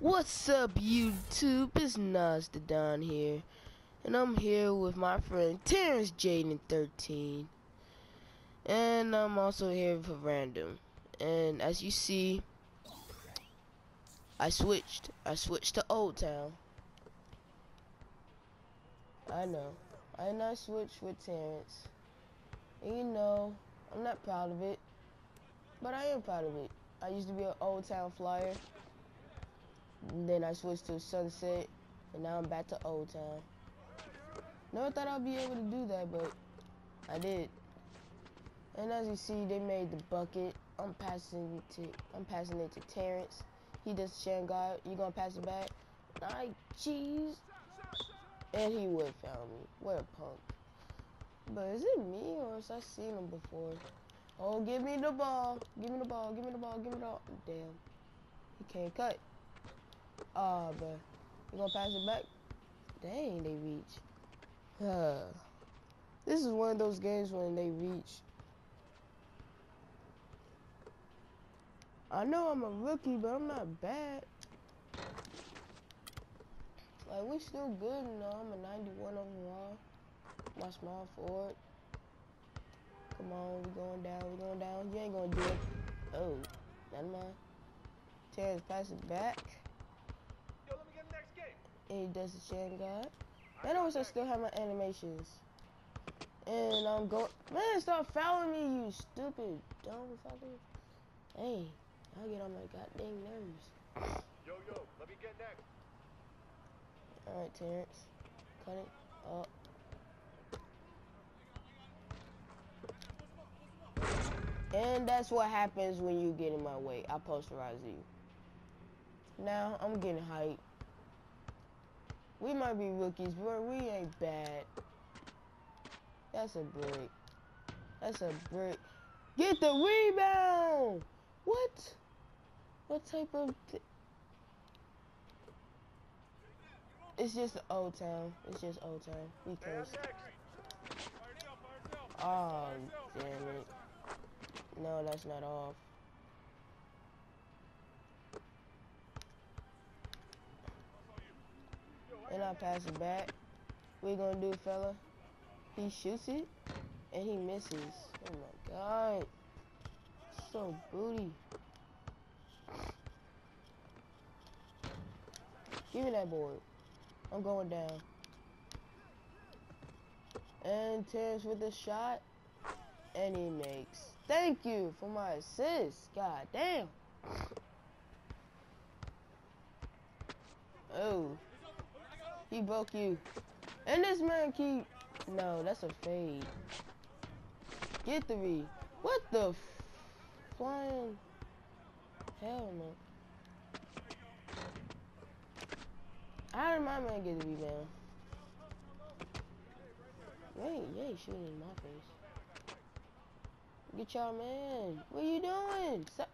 What's up, YouTube? It's Nas the Don here, and I'm here with my friend Terence Jaden 13, and I'm also here for random. And as you see, I switched. I switched to Old Town. I know. I I switched with Terence. And you know, I'm not proud of it, but I am proud of it. I used to be an Old Town flyer. Then I switched to Sunset, and now I'm back to Old Town. Never thought I'd be able to do that, but I did. And as you see, they made the bucket. I'm passing it to I'm passing it to Terence. He does Shanghai. You gonna pass it back? Nice cheese. And he would found me. What a punk. But is it me or has I seen him before? Oh, give me the ball. Give me the ball. Give me the ball. Give me the ball. Damn. He can't cut. Oh, but you gonna pass it back? Dang, they reach. This is one of those games when they reach. I know I'm a rookie, but I'm not bad. Like, we still good, you know. I'm a 91 overall. My small forward. Come on, we going down, we going down. You ain't gonna do it. Oh, never mind. Terence pass it back. And he does the. And I wish I still have my animations. And I'm going. Man, stop fouling me, you stupid dumb fucker. Hey, I'll get on my goddamn nerves. Yo, yo, let me get next. Alright, Terence. Cut it up. And that's what happens when you get in my way. I posterize you. Now, I'm getting hyped. We might be rookies, but we ain't bad. That's a break. That's a break. Get the rebound! What? What type of... It's just Old Town. It's just Old Town. Because... Oh, um, damn it. No, that's not off. And I pass it back. What you gonna do, fella? He shoots it, and he misses. Oh my god. So booty. Give me that board. I'm going down. And Terence with the shot. And he makes. Thank you for my assist. God damn. Oh. He broke you. And this man keep... No, that's a fade. Get the V. What the flying... Hell no. How did my man get the rebound? Wait, yeah, he's shooting in my face. Get y'all man. What are you doing? Stop.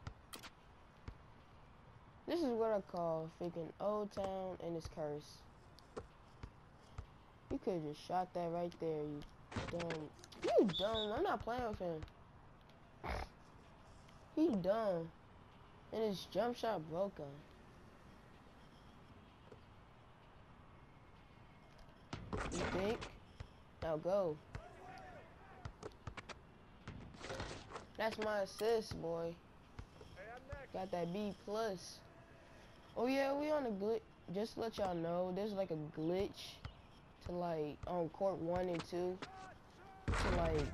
This is what I call freaking Old Town and its curse. You could have just shot that right there, you dumb. You dumb. I'm not playing with him. He dumb. And his jump shot broke broken. You think? Now go. That's my assist, boy. Got that B plus. Oh yeah, we on a glitch. Just let y'all know, there's like a glitch to like on court one and two to like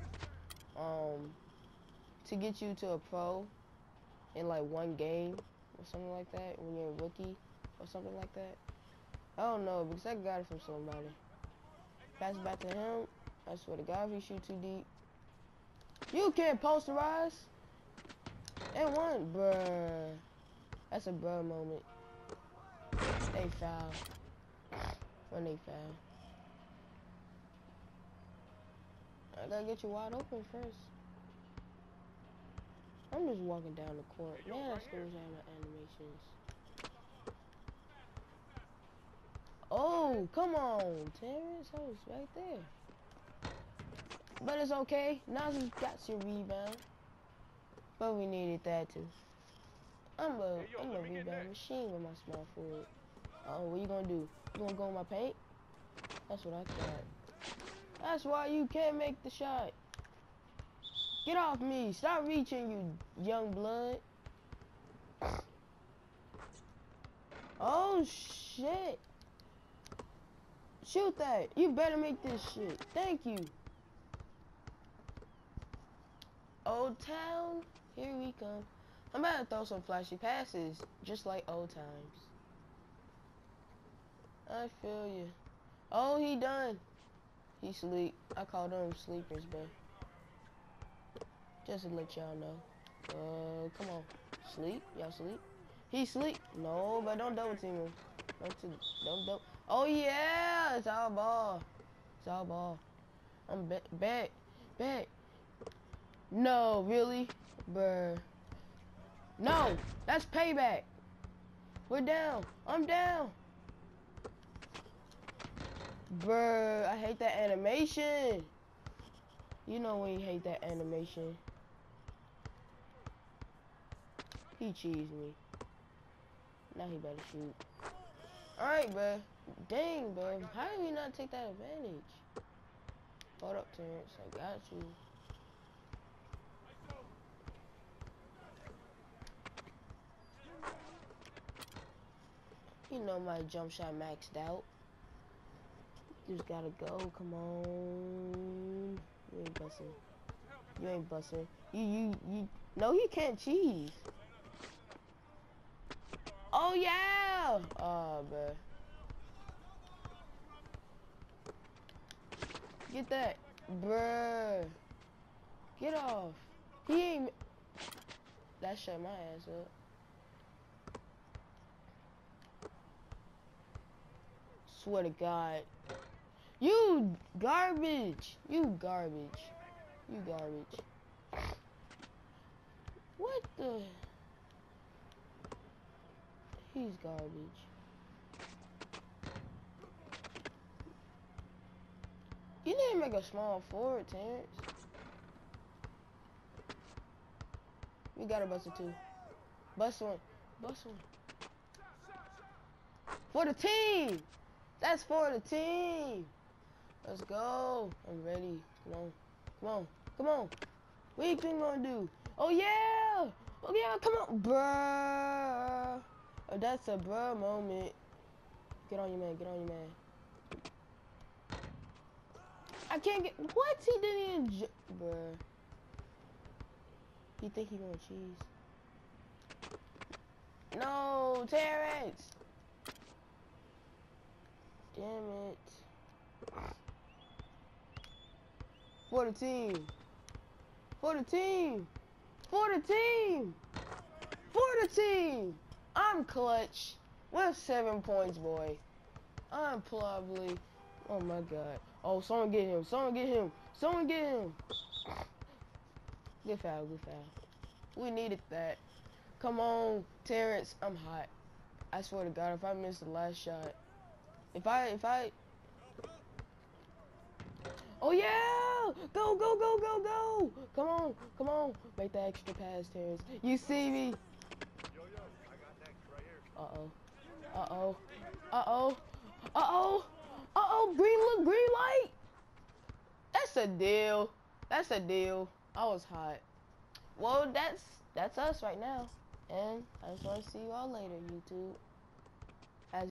um to get you to a pro in like one game or something like that when you're a rookie or something like that. I don't know because I got it from somebody. Pass back to him. I swear to God, if you shoot too deep, you can't posterize. And one, bruh. That's a bruh moment. They foul. When they foul. I gotta get you wide open first. I'm just walking down the court. Man, that screws out my animations. Oh, come on, Terence. I was right there. But it's okay. Nas got your rebound. But we needed that too. I'm a I'm a rebound machine with my small forward. Oh, what you gonna do? You gonna go in my paint? That's what I thought. That's why you can't make the shot. Get off me. Stop reaching, you young blood. Oh, shit. Shoot that. You better make this shit. Thank you. Old Town, here we come. I'm about to throw some flashy passes, just like old times. I feel you. Oh, he done. He sleep. I call them sleepers, bro. Just to let y'all know. Uh, come on. Sleep? Y'all sleep? He sleep. No, but don't double team him. Don't, don't double. Oh, yeah. It's all ball. It's all ball. I'm back. Back. Back. No, really? Bruh. No, that's payback. We're down. I'm down. Bruh, I hate that animation. You know when you hate that animation. He cheesed me. Now he better shoot. Alright, bruh. Dang, bruh. How did we not take that advantage? Hold up, Terence. I got you. You know my jump shot maxed out. Just gotta go. Come on. You ain't busting. You ain't busting. You you you. No, you can't cheese. Oh yeah. Oh, bruh. Get that, bruh. Get off. He ain't. That shut my ass up. Swear to God. You garbage. You garbage. You garbage. What the? He's garbage. You need to make a small forward, Terence. We got a buster too. Bust one. Bust one. For the team! That's for the team! Let's go. I'm ready. Come on. Come on. Come on. What you think gonna do? Oh yeah! Oh yeah, come on. Bruh. Oh, that's a bruh moment. Get on your man, get on your man. I can't get, what? He didn't even, bruh. You think he gonna cheese? No, Terence! Damn it. For the team. For the team. For the team. For the team. I'm clutch. With seven points, boy. I'm probably. Oh my god. Oh, someone get him. Someone get him. Someone get him. Good foul. Good foul. We needed that. Come on, Terence. I'm hot. I swear to God, if I miss the last shot, if I, if I, oh yeah, go, go, go, go, go. Come on, come on, make the extra pass, Terence. You see me? Uh-oh. Uh-oh. Uh-oh. Uh-oh. Uh-oh, green look, green light. That's a deal. That's a deal. I was hot. Well, that's that's us right now. And I just want to see you all later, YouTube. As